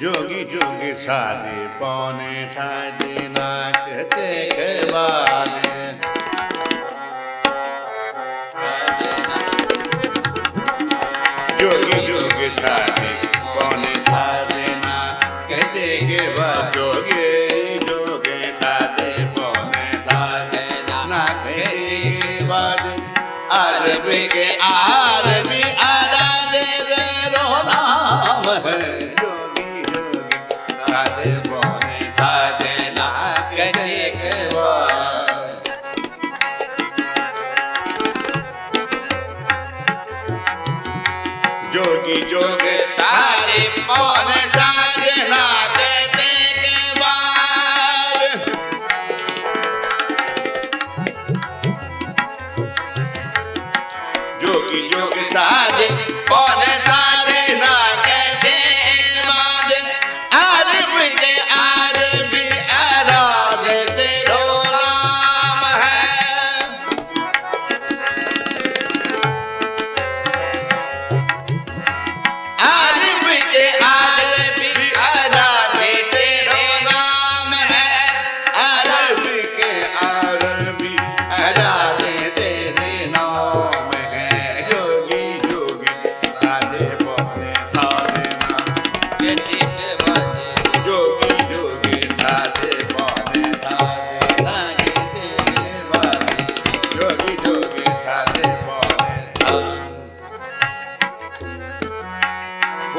जोगी जोगी शादी पौने शादी ना कहते के बाद जोगी जोगी शादी पौने साधे ना कहते के बाद जोगे जोगे शादी पौने साधे ना कहते के बाद आरबी के आरबी आदा दे दे रो नाम है। योग साधे और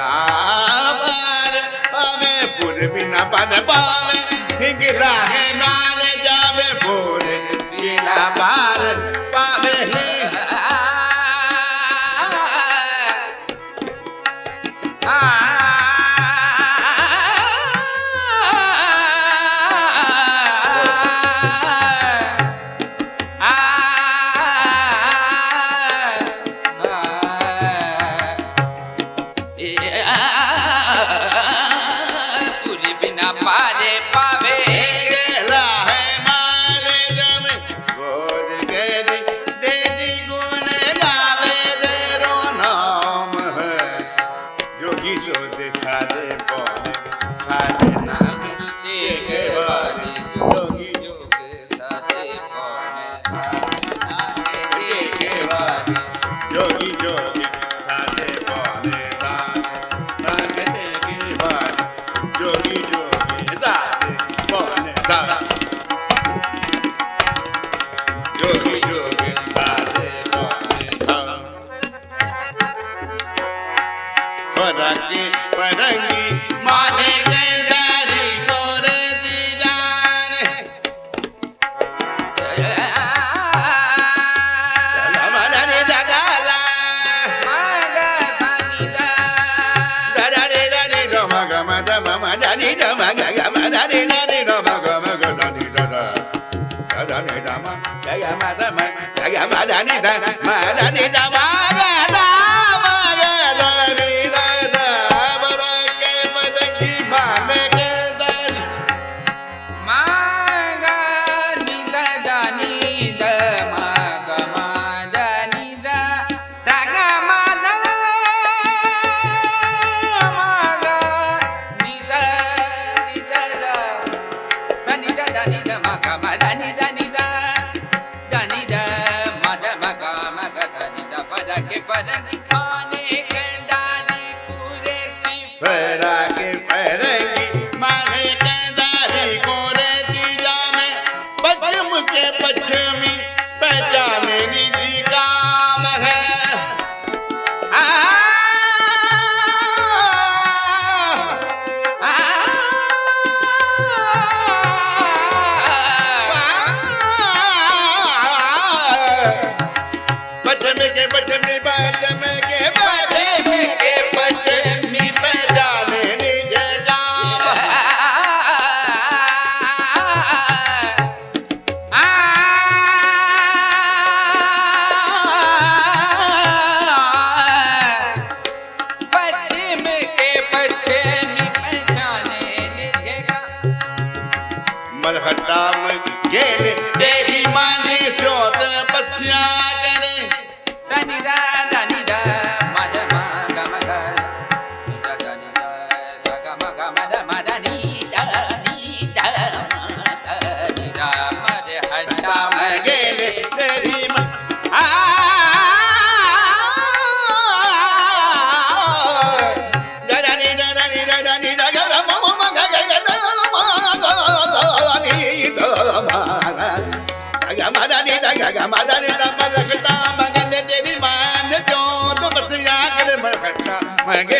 बराबर पावे पुर बिना पावे हिंगला है नाल। Madani Dama, da Dama. ಧನಿ ಧನಿ ಧನಿ ಧ ಮದ ಮಗ ಮಗ ಧನಿ ಧ ಪದಕ್ಕೆ ಪರನಿ गा मादा मान जो तो बतिया कर मगे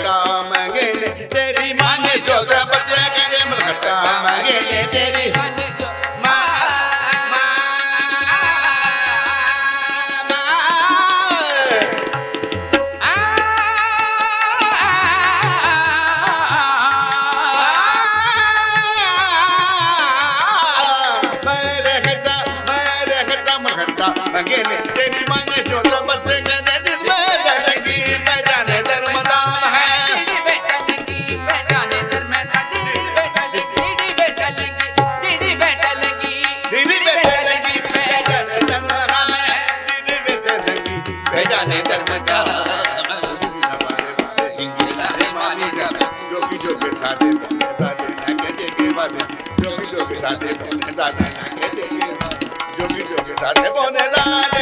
का साथ जोगी जोगी साथे पौने दादा ना कहते जोगी जोगी साथे पौने दादा